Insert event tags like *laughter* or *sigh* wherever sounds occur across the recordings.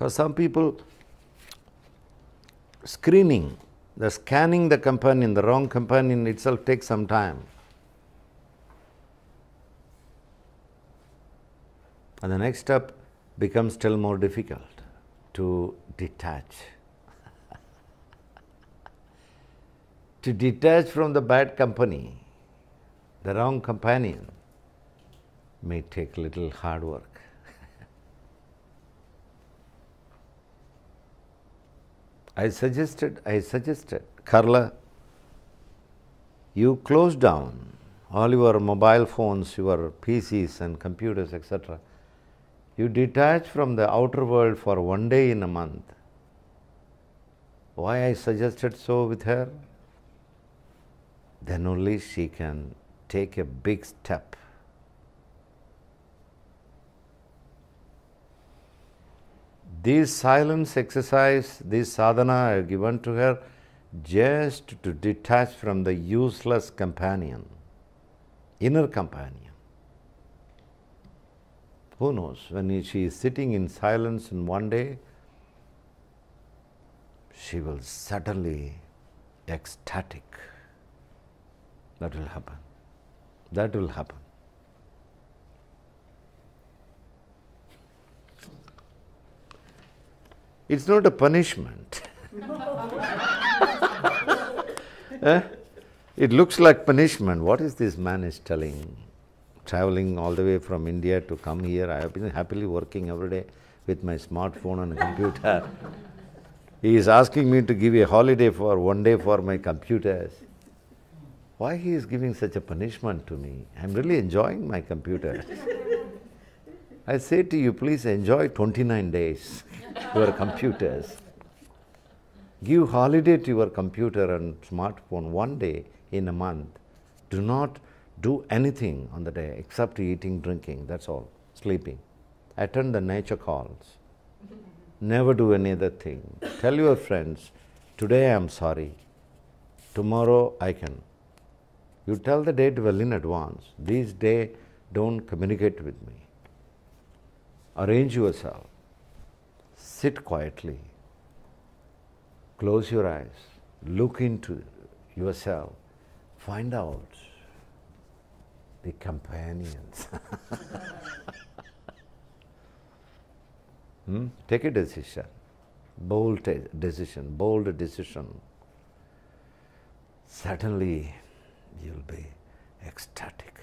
For some people, screening, the scanning the companion, the wrong companion itself takes some time. And the next step becomes still more difficult to detach. *laughs* to detach from the bad company, the wrong companion, may take little hard work. I suggested, I suggested, Carla, you close down all your mobile phones, your PCs and computers, etc. You detach from the outer world for one day in a month. Why I suggested so with her? Then only she can take a big step. This silence exercise, this sadhana have given to her just to detach from the useless companion, inner companion. Who knows, when she is sitting in silence in one day, she will suddenly ecstatic. That will happen. That will happen. It's not a punishment. *laughs* Eh? It looks like punishment. What is this man is telling? Traveling all the way from India to come here, I have been happily working every day with my smartphone and *laughs* computer. he is asking me to give a holiday for one day for my computers. Why he is giving such a punishment to me? I'm really enjoying my computer. *laughs* I say to you, please enjoy twenty-nine days, your computers. Give holiday to your computer and smartphone one day in a month. Do not do anything on the day except eating, drinking, that's all, sleeping. Attend the nature calls. Never do any other thing. Tell your friends, today I am sorry, tomorrow I can. You tell the date well in advance. This day don't communicate with me. Arrange yourself. Sit quietly. Close your eyes. Look into yourself. Find out the companions. *laughs* hmm? Take a decision. Bold decision, bold decision. Suddenly you'll be ecstatic.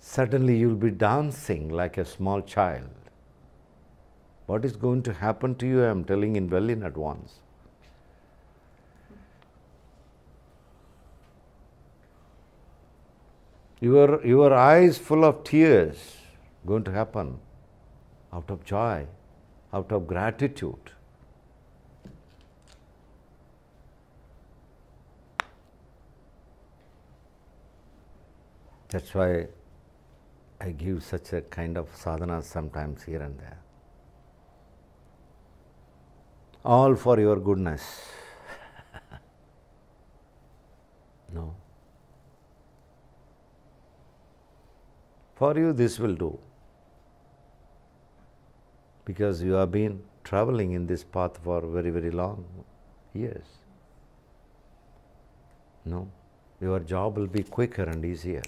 Suddenly you'll be dancing like a small child. What is going to happen to you, I am telling in well in advance. Your, your eyes full of tears going to happen out of joy, out of gratitude. That's why I give such a kind of sadhana sometimes here and there. All for your goodness. *laughs* no. For you, this will do. Because you have been traveling in this path for very, very long years. No. Your job will be quicker and easier.